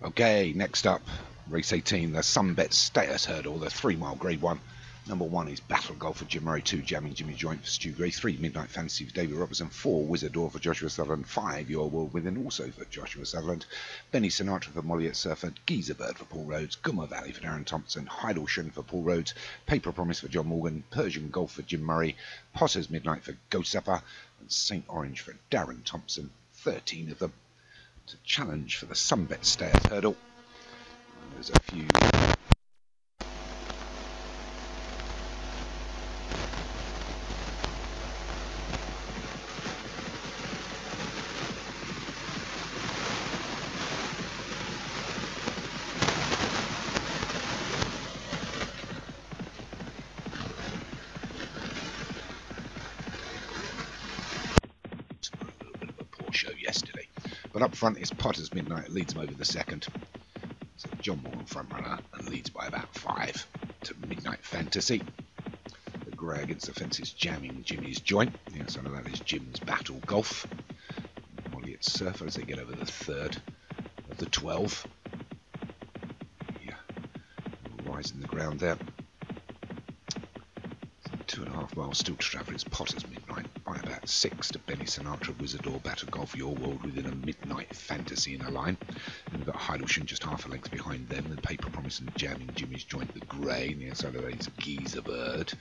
Okay, next up, race 18, the Sunbet Stayers Hurdle, the three mile grade one. Number one is Battle Golf for Jim Murray, two Jamming Jimmy Joint for Stu Gray, three Midnight Fantasy for David Robertson, four Wizardor for Joshua Sutherland, five Your World Within also for Joshua Sutherland, Benny Sinatra for Molly at Surfer, Geezer Bird for Paul Rhodes, Gummer Valley for Darren Thompson, Heidelschen for Paul Rhodes, Paper Promise for John Morgan, Persian Golf for Jim Murray, Potter's Midnight for Ghost Supper, and St Orange for Darren Thompson, 13 of them to challenge for the Sunbet Stayers Hurdle. There's a few a little bit of a poor show yesterday. But up front is Potter's Midnight, leads him over the second. So John Morgan front runner and leads by about five to Midnight Fantasy. The grey against the fence is jamming Jimmy's joint. The outside of that is Jim's Battle Golf. Molly at Surfer as they get over the third of the 12. Yeah, rising the ground there. Half mile still to travel is Potter's Midnight by about six to Benny Sinatra, Wizard or Battle Golf, Your World within a Midnight Fantasy in a line. And we've got Heidelschen just half a length behind them, the Paper Promise and Jamming Jimmy's Joint, the Grey, and the is Geezer Bird.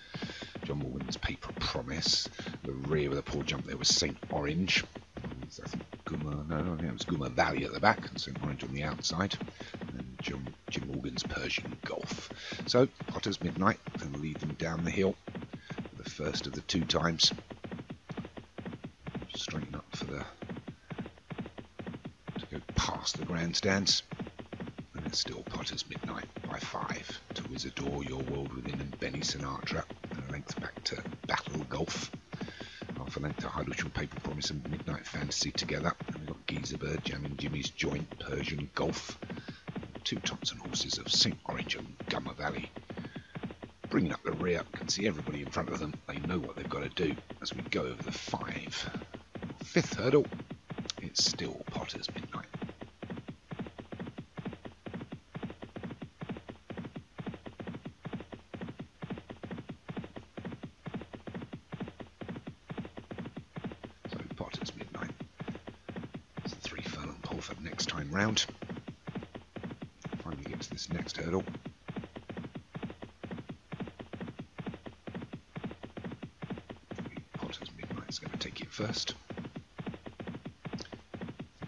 John Morgan's Paper Promise. The rear with a poor jump there was St. Orange. I think Gummer, no, I think it was Guma Valley at the back and St. Orange on the outside. And Jim, Jim Morgan's Persian Golf. So, Potter's Midnight going to lead them down the hill first of the two times. Straighten up for the to go past the grandstands. And it's still Potter's Midnight by five to Wizardor, Your World Within, and Benny Sinatra. And a length back to Battle Golf. Half a length to Heidelschen Paper Promise and Midnight Fantasy together. And we've got Geezer Bird, Jamming Jimmy's Joint, Persian Golf. Two Thompson horses of St. Orange and Gummer Valley bringing up the rear, can see everybody in front of them. They know what they've got to do as we go over the five. Fifth hurdle, it's still Potter's Midnight. So Potter's Midnight. It's a three furlong pole for next time round. Finally get to this next hurdle. Midnight's going to take it first.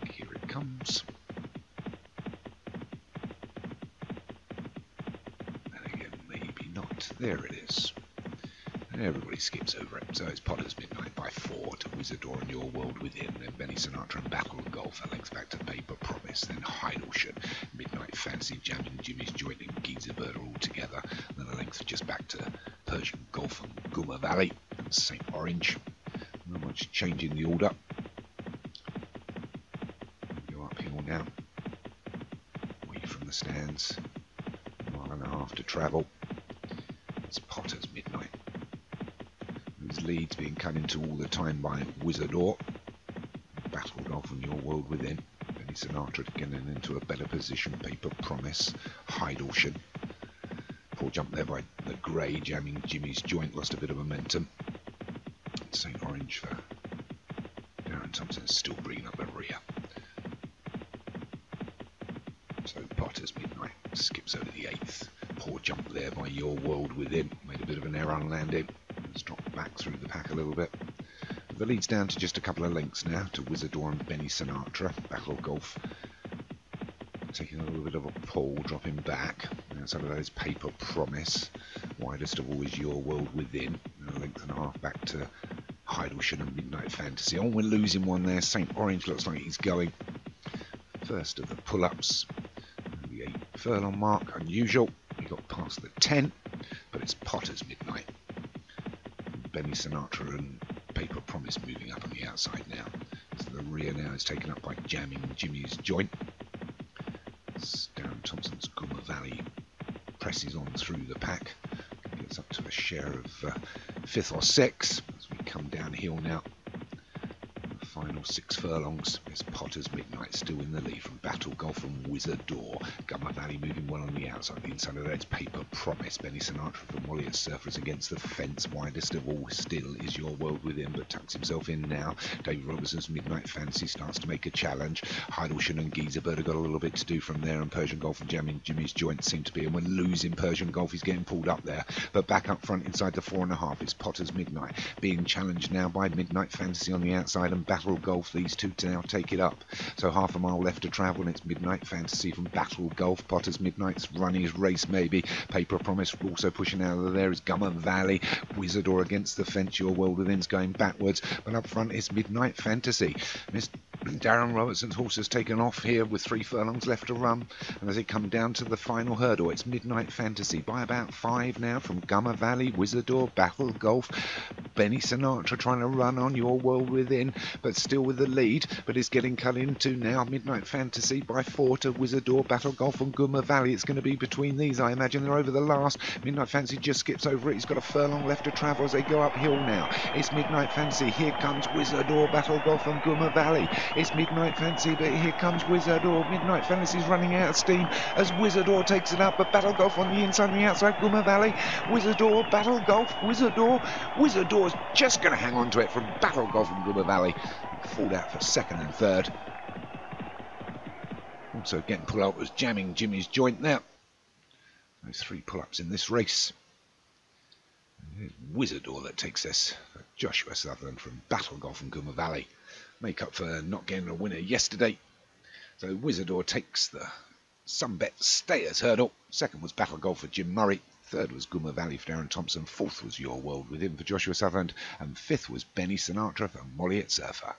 Here it comes. And again, maybe not. There it is. And everybody skips over it. So it's Potter's Midnight by four to Wizardor and Your World Within. Then Benny Sinatra and Battle and Golf. Length back to Paper Promise. Then Heidelschen, Midnight Fancy, Jamming Jimmy's Joint and Geezer Bird all together. Then a length just back to Persian Golf and Gummer Valley. And St. Orange. Much change in the order. Go uphill now. Away from the stands. A mile and a half to travel. It's Potter's Midnight. These leads being cut into all the time by Wizardor. Battle off and Your World Within. Benny Sinatra getting into a better position. Paper Promise. Heidelschen. Poor jump there by the Grey, jamming Jimmy's joint, lost a bit of momentum. St. Orange for Darren Thompson still bringing up the rear. So Potter's Midnight skips over the eighth. Poor jump there by Your World Within. Made a bit of an error on landing. It's dropped back through the pack a little bit. The lead's down to just a couple of lengths now to Wizardor and Benny Sinatra. Battle of Golf taking a little bit of a pull, dropping back. Outside of those Paper Promise. Widest of all is Your World Within. A length and a half back to Heidelschen and Midnight Fantasy. Oh, we're losing one there. St. Orange looks like he's going. First of the pull-ups. The eight furlong mark, unusual. He got past the 10, but it's Potter's Midnight. Benny Sinatra and Paper Promise moving up on the outside now. So the rear now is taken up by Jamming Jimmy's Joint. Darren Thompson's Gummer Valley presses on through the pack. Gets up to a share of uh, fifth or sixth come downhill now. Final six furlongs. Miss Potter's Midnight still in the lead from Battle Golf and Wizardor. Gummer Valley moving well on the outside. The inside of that is Paper Promise. Benny Sinatra from Molly Surfers against the fence. Widest of all still is Your World Within, but tucks himself in now. Dave Robertson's Midnight Fantasy starts to make a challenge. Heidelschen and Geezer Bird have got a little bit to do from there, and Persian Golf and Jamming Jimmy's joints seem to be. And we're losing Persian Golf, he's getting pulled up there. But back up front inside the four and a half is Potter's Midnight, being challenged now by Midnight Fantasy on the outside and Battle Golf. These two to now take it up. So half a mile left to travel, and it's Midnight Fantasy from Battle Golf. Potter's Midnight's running his race, maybe. Paper Promise also pushing out of there is Gummer Valley. Wizardor against the fence. Your World Within's going backwards, but up front is Midnight Fantasy. Miss Darren Robertson's horse has taken off here with three furlongs left to run, and as they come down to the final hurdle, it's Midnight Fantasy by about five now from Gummer Valley, Wizardor, Battle Golf, Benny Sinatra trying to run on Your World Within, but still with the lead, but is getting cut into now. Midnight Fantasy by four to Wizardor, Battle Golf, and Gummer Valley. It's going to be between these, I imagine. They're over the last. Midnight Fantasy just skips over it. He's got a furlong left to travel as they go uphill now. It's Midnight Fantasy. Here comes Wizardor, Battle Golf, and Gummer Valley. It's Midnight Fantasy, but here comes Wizardor. Midnight Fantasy's running out of steam as Wizardor takes it up, but Battle Golf on the inside and the outside. Gummer Valley, Wizardor, Battle Golf, Wizardor. Wizardor's just going to hang on to it from Battle Golf and Gummer Valley. Fall out for second and third. Also getting pulled out was jamming Jimmy's joint there. Those three pull-ups in this race. Wizardor that takes this Joshua Sutherland from Battle Golf and Gummer Valley. Make up for not getting a winner yesterday. So Wizardor takes the Sunbet Stayers hurdle. Second was Battle Golf for Jim Murray. Third was Gummer Valley for Darren Thompson. Fourth was Your World Within for Joshua Sutherland. And fifth was Benny Sinatra for Molly at Surfer.